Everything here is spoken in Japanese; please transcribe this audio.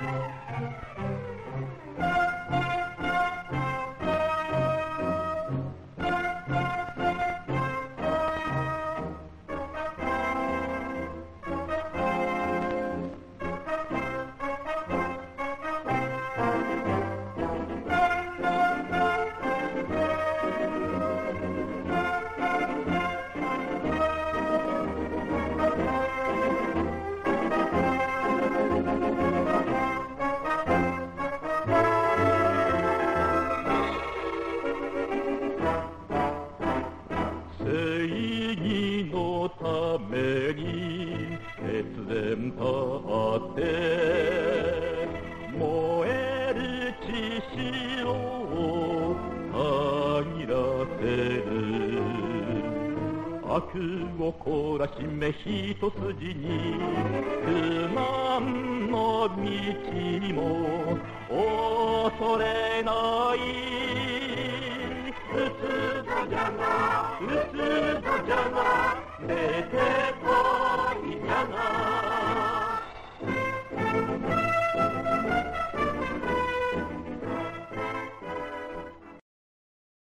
正義のために決然立って燃える血潮を限らせる。悪を懲らしめ一筋に不満の道も恐れない。üstü bu cana, bete bu